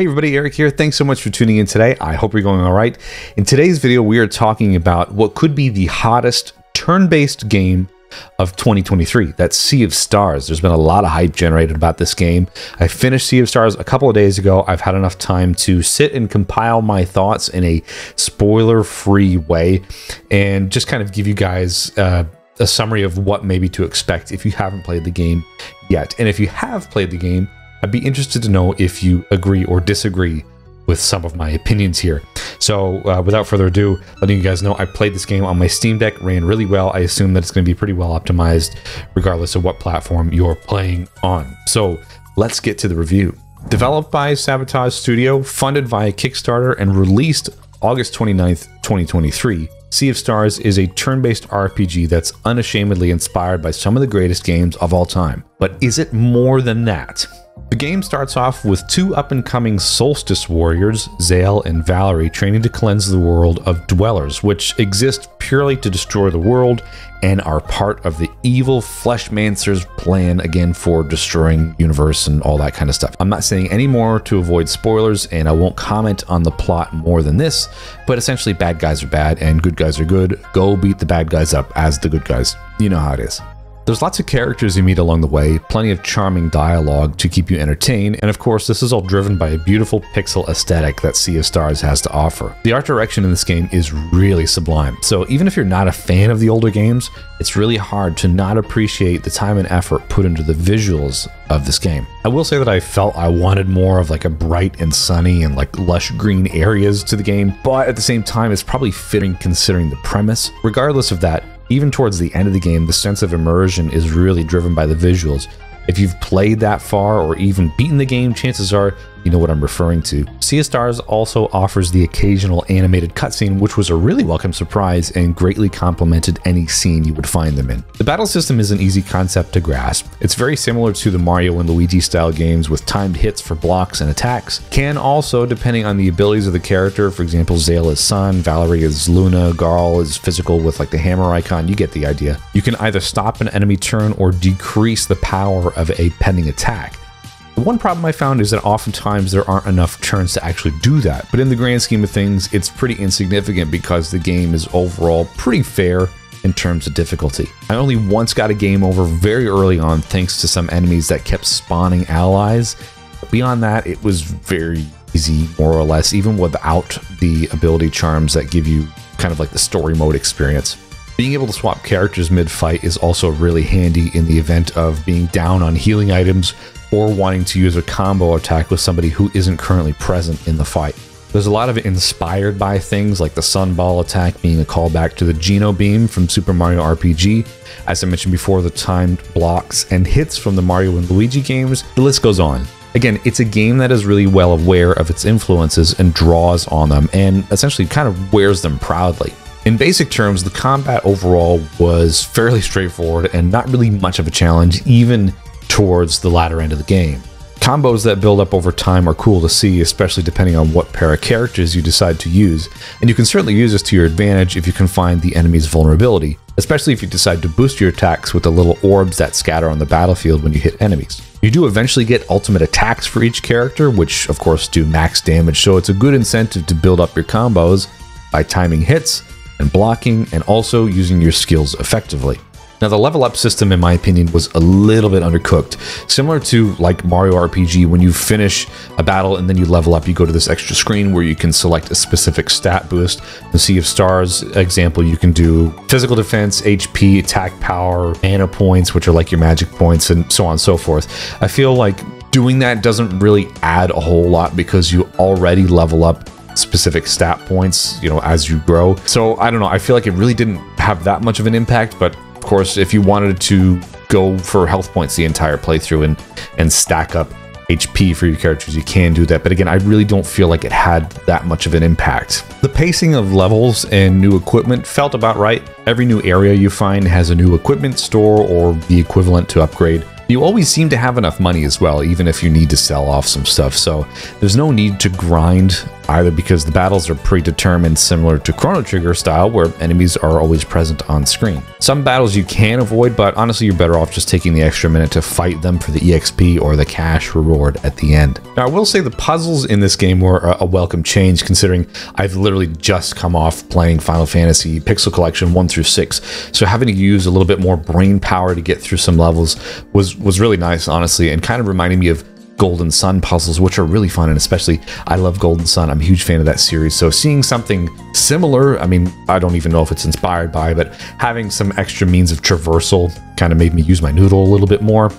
Hey everybody, Erek here. Thanks so much for tuning in today. I hope you're going all right. In today's video, we are talking about what could be the hottest turn-based game of 2023. That's Sea of Stars. There's been a lot of hype generated about this game. I finished Sea of Stars a couple of days ago. I've had enough time to sit and compile my thoughts in a spoiler-free way and just kind of give you guys uh, a summary of what maybe to expect if you haven't played the game yet. And if you have played the game, I'd be interested to know if you agree or disagree with some of my opinions here. So uh, without further ado, letting you guys know I played this game on my Steam Deck, ran really well. I assume that it's going to be pretty well optimized regardless of what platform you're playing on. So let's get to the review. Developed by Sabotage Studio, funded via Kickstarter, and released August 29th, 2023, Sea of Stars is a turn based RPG that's unashamedly inspired by some of the greatest games of all time. But is it more than that? The game starts off with two up and coming Solstice warriors, Zale and Valerie, training to cleanse the world of dwellers, which exist purely to destroy the world and are part of the evil Fleshmancer's plan again for destroying universe and all that kind of stuff. I'm not saying any more to avoid spoilers, and I won't comment on the plot more than this, but essentially, bad guys are bad and good guys are good. Go beat the bad guys up as the good guys. You know how it is. There's lots of characters you meet along the way, plenty of charming dialogue to keep you entertained, and of course, this is all driven by a beautiful pixel aesthetic that Sea of Stars has to offer. The art direction in this game is really sublime, so even if you're not a fan of the older games, it's really hard to not appreciate the time and effort put into the visuals of this game. I will say that I felt I wanted more of like a bright and sunny and like lush green areas to the game, but at the same time, it's probably fitting considering the premise. Regardless of that, even towards the end of the game, the sense of immersion is really driven by the visuals. If you've played that far or even beaten the game, chances are you know what I'm referring to. Sea of Stars also offers the occasional animated cutscene, which was a really welcome surprise and greatly complemented any scene you would find them in. The battle system is an easy concept to grasp. It's very similar to the Mario and Luigi style games with timed hits for blocks and attacks. Can also, depending on the abilities of the character, for example, Zale is Sun, Valerie is Luna, Garl is physical with like the hammer icon, you get the idea. You can either stop an enemy turn or decrease the power of a pending attack. The one problem I found is that oftentimes there aren't enough turns to actually do that, but in the grand scheme of things, it's pretty insignificant because the game is overall pretty fair in terms of difficulty. I only once got a game over very early on thanks to some enemies that kept spawning allies. Beyond that, it was very easy, more or less, even without the ability charms that give you kind of like the story mode experience. Being able to swap characters mid-fight is also really handy in the event of being down on healing items or wanting to use a combo attack with somebody who isn't currently present in the fight. There's a lot of inspired by things like the Sunball attack being a callback to the Geno Beam from Super Mario RPG, as I mentioned before, the timed blocks and hits from the Mario and Luigi games, the list goes on. Again, it's a game that is really well aware of its influences and draws on them and essentially kind of wears them proudly. In basic terms, the combat overall was fairly straightforward and not really much of a challenge, even towards the latter end of the game. Combos that build up over time are cool to see, especially depending on what pair of characters you decide to use, and you can certainly use this to your advantage if you can find the enemy's vulnerability, especially if you decide to boost your attacks with the little orbs that scatter on the battlefield when you hit enemies. You do eventually get ultimate attacks for each character, which of course do max damage, so it's a good incentive to build up your combos by timing hits and blocking, and also using your skills effectively. Now, the level up system, in my opinion, was a little bit undercooked. Similar to like Mario RPG, when you finish a battle and then you level up, you go to this extra screen where you can select a specific stat boost. The Sea of Stars example, you can do physical defense, HP, attack power, mana points, which are like your magic points, and so on and so forth. I feel like doing that doesn't really add a whole lot because you already level up specific stat points, you know, as you grow. So I don't know. I feel like it really didn't have that much of an impact, but of course, if you wanted to go for health points the entire playthrough and and stack up HP for your characters, you can do that. But again, I really don't feel like it had that much of an impact. The pacing of levels and new equipment felt about right. Every new area you find has a new equipment store or the equivalent to upgrade. You always seem to have enough money as well, even if you need to sell off some stuff, so there's no need to grind either because the battles are predetermined similar to Chrono Trigger style where enemies are always present on screen. Some battles you can avoid, but honestly you're better off just taking the extra minute to fight them for the EXP or the cash reward at the end. Now I will say the puzzles in this game were a, welcome change considering I've literally just come off playing Final Fantasy Pixel Collection 1 through 6, so having to use a little bit more brain power to get through some levels was was really nice honestly and kind of reminded me of Golden Sun puzzles, which are really fun. And especially, I love Golden Sun. I'm a huge fan of that series. So seeing something similar, I mean, I don't even know if it's inspired by, but having some extra means of traversal kind of made me use my noodle a little bit more.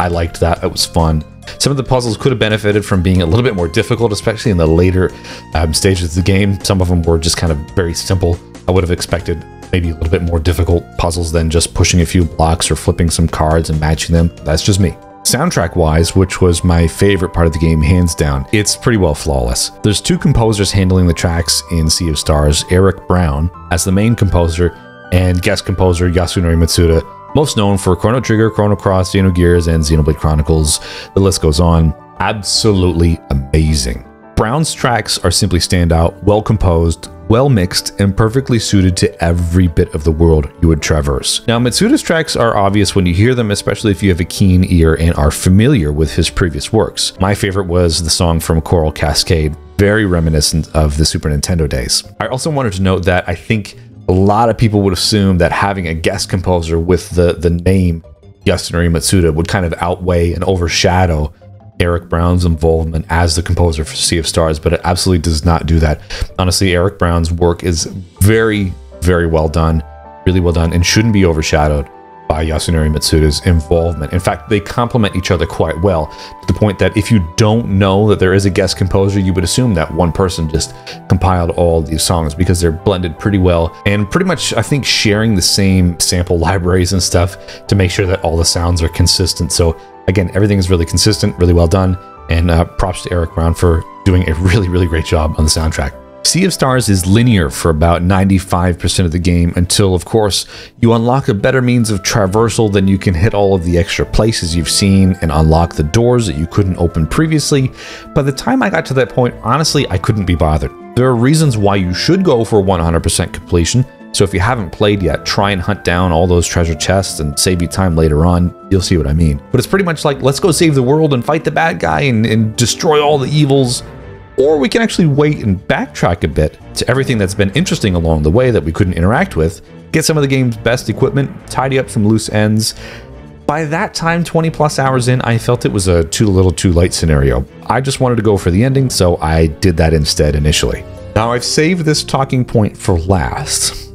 I liked that. It was fun. Some of the puzzles could have benefited from being a little bit more difficult, especially in the later um, stages of the game. Some of them were just kind of very simple. I would have expected maybe a little bit more difficult puzzles than just pushing a few blocks or flipping some cards and matching them. That's just me. Soundtrack wise, which was my favorite part of the game hands down, it's pretty well flawless. There's two composers handling the tracks in Sea of Stars, Eric Brown as the main composer and guest composer Yasunori Mitsuda, most known for Chrono Trigger, Chrono Cross, Xenogears, and Xenoblade Chronicles. The list goes on. Absolutely amazing. Brown's tracks are simply standout, well composed, well mixed, and perfectly suited to every bit of the world you would traverse. Now, Mitsuda's tracks are obvious when you hear them, especially if you have a keen ear and are familiar with his previous works. My favorite was the song from Coral Cascade, very reminiscent of the Super Nintendo days. I also wanted to note that I think a lot of people would assume that having a guest composer with the, the name Yasunori Mitsuda would kind of outweigh and overshadow Eric Brown's involvement as the composer for Sea of Stars, but it absolutely does not do that. Honestly, Eric Brown's work is very, very well done, really well done, and shouldn't be overshadowed by Yasunori Mitsuda's involvement. In fact, they complement each other quite well to the point that if you don't know that there is a guest composer, you would assume that one person just compiled all these songs because they're blended pretty well and pretty much, I think, sharing the same sample libraries and stuff to make sure that all the sounds are consistent. So Again, everything is really consistent, really well done, and uh, props to Eric Brown for doing a really, really great job on the soundtrack. Sea of Stars is linear for about 95% of the game until, of course, you unlock a better means of traversal, then you can hit all of the extra places you've seen and unlock the doors that you couldn't open previously. By the time I got to that point, honestly, I couldn't be bothered. There are reasons why you should go for 100% completion, so if you haven't played yet, try and hunt down all those treasure chests and save you time later on. You'll see what I mean. But it's pretty much like, let's go save the world and fight the bad guy and, and destroy all the evils. Or we can actually wait and backtrack a bit to everything that's been interesting along the way that we couldn't interact with, get some of the game's best equipment, tidy up some loose ends. By that time, 20 plus hours in, I felt it was a too little too late scenario. I just wanted to go for the ending, so I did that instead initially. Now I've saved this talking point for last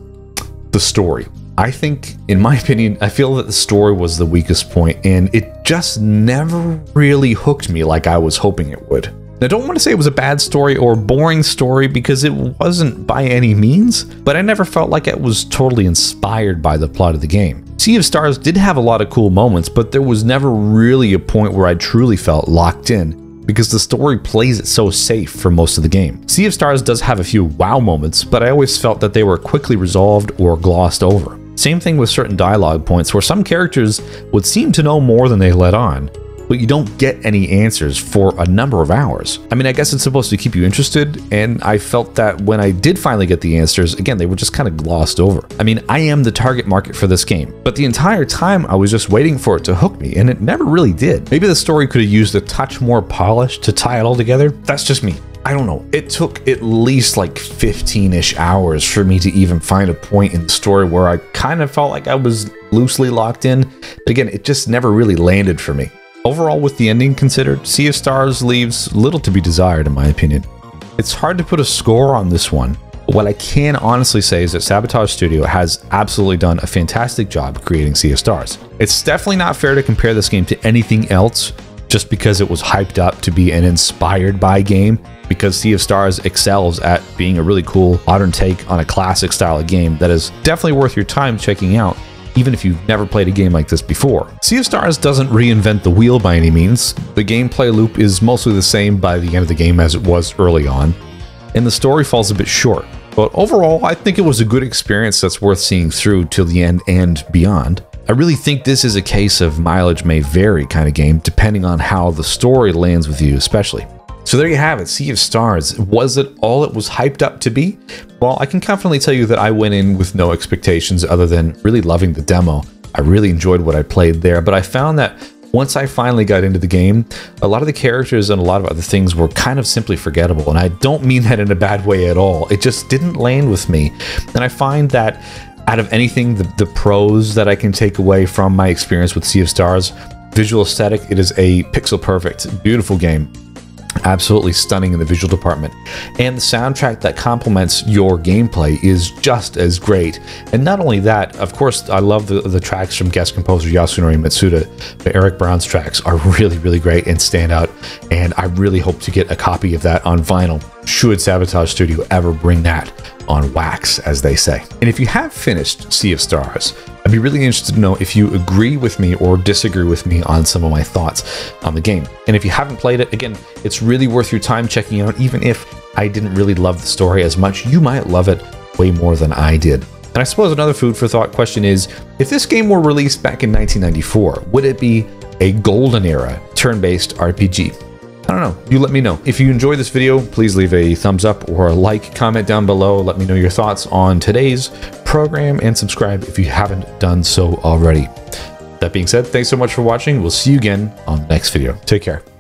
the story. I think, in my opinion, I feel that the story was the weakest point, and it just never really hooked me like I was hoping it would. I don't want to say it was a bad story or a boring story because it wasn't by any means, but I never felt like it was totally inspired by the plot of the game. Sea of Stars did have a lot of cool moments, but there was never really a point where I truly felt locked in because the story plays it so safe for most of the game. Sea of Stars does have a few wow moments, but I always felt that they were quickly resolved or glossed over. Same thing with certain dialogue points where some characters would seem to know more than they let on, but you don't get any answers for a number of hours. I mean, I guess it's supposed to keep you interested, and I felt that when I did finally get the answers, again, they were just kind of glossed over. I mean, I am the target market for this game, but the entire time I was just waiting for it to hook me, and it never really did. Maybe the story could have used a touch more polish to tie it all together. That's just me. I don't know. It took at least like 15 ish hours for me to even find a point in the story where I kind of felt like I was loosely locked in. But again, it just never really landed for me. Overall, with the ending considered, Sea of Stars leaves little to be desired in my opinion. It's hard to put a score on this one, but what I can honestly say is that Sabotage Studio has absolutely done a fantastic job creating Sea of Stars. It's definitely not fair to compare this game to anything else just because it was hyped up to be an inspired by game because Sea of Stars excels at being a really cool modern take on a classic style of game that is definitely worth your time checking out even if you've never played a game like this before. Sea of Stars doesn't reinvent the wheel by any means. The gameplay loop is mostly the same by the end of the game as it was early on, and the story falls a bit short. But overall, I think it was a good experience that's worth seeing through till the end and beyond. I really think this is a case of mileage may vary kind of game, depending on how the story lands with you, especially. So there you have it, Sea of Stars. Was it all it was hyped up to be? Well, I can confidently tell you that I went in with no expectations other than really loving the demo. I really enjoyed what I played there, but I found that once I finally got into the game, a lot of the characters and a lot of other things were kind of simply forgettable. And I don't mean that in a bad way at all. It just didn't land with me. And I find that out of anything, the, the pros that I can take away from my experience with Sea of Stars, visual aesthetic, it is a pixel perfect, beautiful game absolutely stunning in the visual department. And the soundtrack that complements your gameplay is just as great. And not only that, of course, I love the, the tracks from guest composer Yasunori Mitsuda, but Eric Brown's tracks are really, really great and stand out. And I really hope to get a copy of that on vinyl should Sabotage Studio ever bring that on wax, as they say. And if you have finished Sea of Stars, I'd be really interested to know if you agree with me or disagree with me on some of my thoughts on the game. And if you haven't played it, again, it's really worth your time checking out, even if I didn't really love the story as much, you might love it way more than I did. And I suppose another food for thought question is, if this game were released back in 1994, would it be a golden era turn-based RPG? I don't know. You let me know. If you enjoyed this video, please leave a thumbs up or a like, comment down below. Let me know your thoughts on today's program and subscribe if you haven't done so already. That being said, thanks so much for watching. We'll see you again on the next video. Take care.